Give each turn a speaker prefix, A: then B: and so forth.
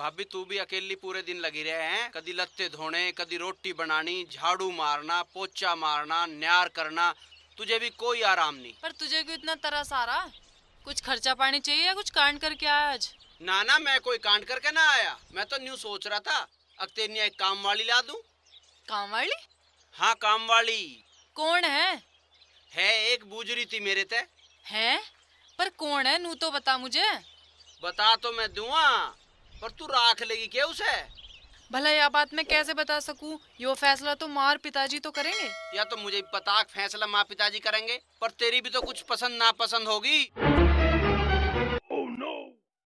A: भाभी तू भी अकेली पूरे दिन लगी रहे हैं। कदी लत्ते धोने कदी रोटी बनानी झाड़ू मारना पोचा मारना न्यार करना तुझे भी कोई आराम नहीं।
B: पर तुझे क्यों इतना तरस आ रहा कुछ खर्चा पानी चाहिए या कुछ कांड करके आया आज?
A: ना ना मैं कोई कांड करके ना आया। मैं तो न्यू सोच रहा था अब तेरी एक काम वाली ला दू।
B: काम वाली?
A: हाँ काम वाली।
B: कौन है?
A: है एक बूझ थी मेरे ते।
B: है? पर कौन है? नू तो बता मुझे।
A: बता तो मैं दूँगा पर तू राख लेगी क्या उसे?
B: भला यह बात मैं कैसे बता सकूँ? यो फैसला तो मार पिताजी तो करेंगे।
A: या तो मुझे पता फैसला माँ पिताजी करेंगे पर तेरी भी तो कुछ पसंद नापसंद होगी।